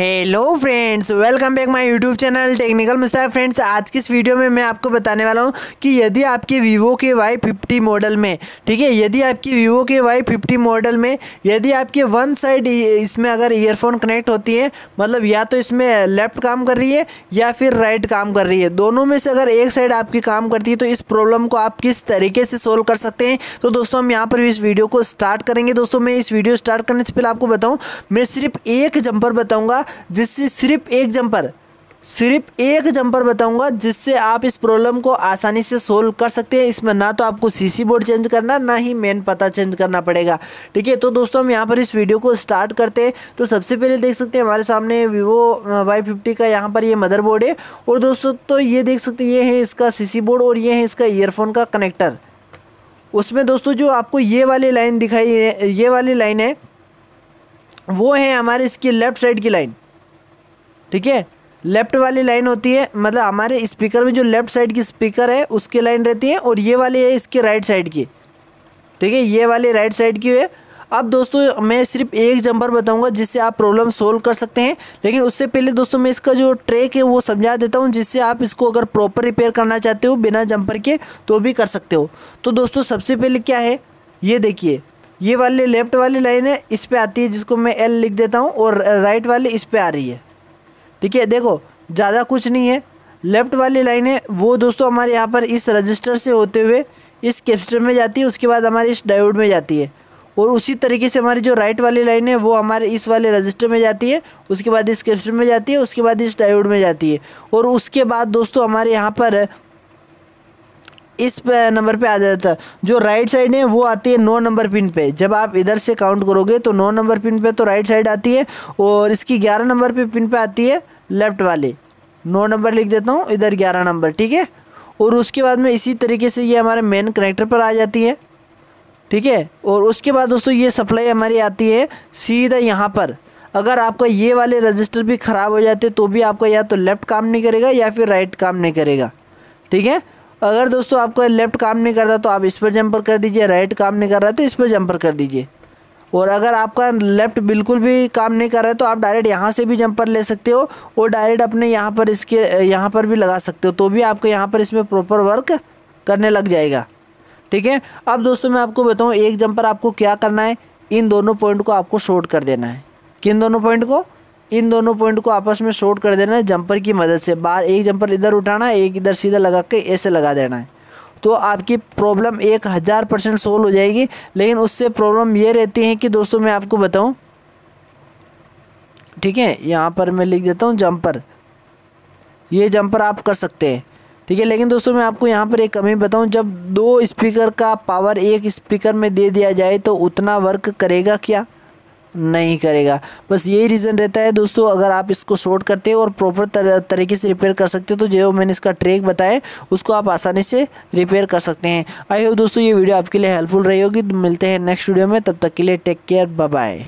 Hello friends welcome back my YouTube channel technical Mushtaq friends आज की इस video में मैं आपको बताने वाला हूँ कि यदि आपके वीवो के वाई फिफ्टी मॉडल में, ठीक है, यदि आपके वीवो के वाई फिफ्टी मॉडल में, यदि आपके वन साइड इसमें अगर ईयरफोन कनेक्ट होती है मतलब या तो इसमें लेफ़्ट काम कर रही है, या फिर राइट काम कर रही है, दोनों में से अगर एक साइड आपकी काम करती है तो इस प्रॉब्लम को आप किस तरीके से सोल्व कर सकते हैं? तो दोस्तों, हम यहाँ पर इस वीडियो को स्टार्ट करेंगे। दोस्तों, मैं इस वीडियो स्टार्ट करने से पहले आपको बताऊँ, मैं सिर्फ़ एक जंपर बताऊँगा जिससे सिर्फ़ एक जंपर सिर्फ़ एक जंपर बताऊँगा जिससे आप इस प्रॉब्लम को आसानी से सोल्व कर सकते हैं। इसमें ना तो आपको सीसी बोर्ड चेंज करना, ना ही मेन पता चेंज करना पड़ेगा। ठीक है तो दोस्तों हम यहाँ पर इस वीडियो को स्टार्ट करते हैं। तो सबसे पहले देख सकते हैं हमारे सामने वीवो वाई फिफ्टी का यहाँ पर ये मदरबोर्ड है। और दोस्तों तो ये देख सकते हैं, ये है इसका सी बोर्ड और ये है इसका ईयरफोन का कनेक्टर उसमें दोस्तों जो आपको ये वाली लाइन दिखाई, ये वाली लाइन है, वो है हमारे इसकी लेफ़्ट साइड की लाइन ठीक है? लेफ़्ट वाली लाइन होती है मतलब हमारे स्पीकर में जो लेफ़्ट साइड की स्पीकर है, उसकी लाइन रहती है और ये वाली है इसकी राइट साइड की। ठीक है? ये वाली राइट साइड की है। अब दोस्तों, मैं सिर्फ़ एक जंपर बताऊँगा जिससे आप प्रॉब्लम सोल्व कर सकते हैं। लेकिन उससे पहले दोस्तों, मैं इसका जो ट्रैक है वो समझा देता हूँ, जिससे आप इसको अगर प्रॉपर रिपेयर करना चाहते हो बिना जंपर के तो भी कर सकते हो। तो दोस्तों, सबसे पहले क्या है? ये देखिए। ये वाली लेफ़्ट वाली लाइन है, इस पर आती है जिसको मैं एल लिख देता हूँ और राइट वाली इस पर आ रही है। ठीक है, देखो, ज़्यादा कुछ नहीं है। लेफ़्ट वाली लाइन है, वो दोस्तों हमारे यहाँ पर इस रजिस्टर से होते हुए इस कैपेसिटर में जाती है, उसके बाद हमारे इस डायोड में जाती है। और उसी तरीके से हमारी जो राइट वाली लाइन है, वो हमारे इस वाले रजिस्टर में जाती है, उसके बाद इस कैपेसिटर में जाती है, उसके बाद इस डायोड में जाती है। और उसके बाद दोस्तों हमारे यहाँ पर इस नंबर पे आ जाता है। जो राइट साइड है, वो आती है नौ नंबर पिन पे। जब आप इधर से काउंट करोगे तो नौ नंबर पिन पे तो राइट साइड आती है और इसकी ग्यारह नंबर पे पिन पे आती है लेफ़्ट वाली। नौ नंबर लिख देता हूँ, इधर ग्यारह नंबर ठीक है? और उसके बाद में इसी तरीके से ये हमारे मेन कनेक्टर पर आ जाती है। ठीक है? और उसके बाद दोस्तों ये सप्लाई हमारी आती है सीधा यहाँ पर। अगर आपका ये वाले रजिस्टर भी ख़राब हो जाते तो भी आपका या तो लेफ़्ट काम नहीं करेगा या फिर राइट काम नहीं करेगा। ठीक है? अगर दोस्तों आपका लेफ़्ट काम नहीं कर करता तो आप इस पर जंपर कर दीजिए राइट काम नहीं कर रहा तो इस पर जंपर कर दीजिए। और अगर आपका लेफ़्ट बिल्कुल भी काम नहीं कर रहा है तो आप डायरेक्ट यहाँ से भी जंपर ले सकते हो और डायरेक्ट अपने यहाँ पर इसके, यहाँ पर भी लगा सकते हो तो भी आपको यहाँ पर इसमें प्रॉपर वर्क करने लग जाएगा। ठीक है? अब दोस्तों मैं आपको बताऊँ, एक जंपर आपको क्या करना है? इन दोनों पॉइंट को आपको शॉर्ट कर देना है। किन दोनों पॉइंट को? इन दोनों पॉइंट को आपस में शॉर्ट कर देना है जंपर की मदद से। बाहर एक जंपर इधर उठाना है, एक इधर सीधा लगा के ऐसे लगा देना है। तो आपकी प्रॉब्लम एक हज़ार परसेंट सोल्व हो जाएगी, लेकिन उससे प्रॉब्लम ये रहती है कि दोस्तों मैं आपको बताऊँ, ठीक है, यहाँ पर मैं लिख देता हूँ जंपर ये जंपर आप कर सकते हैं, ठीक है, लेकिन दोस्तों मैं आपको यहाँ पर एक कमी बताऊँ, जब दो स्पीकर का पावर एक स्पीकर में दे दिया जाए तो उतना वर्क करेगा क्या? नहीं करेगा। बस यही रीज़न रहता है दोस्तों अगर आप इसको शॉर्ट करते हो और प्रॉपर तर, तरीके से रिपेयर कर सकते हो तो जो मैंने इसका ट्रैक बताया उसको आप आसानी से रिपेयर कर सकते हैं। आई होप दोस्तों ये वीडियो आपके लिए हेल्पफुल रही होगी। मिलते हैं नेक्स्ट वीडियो में तब तक के लिए टेक केयर बाय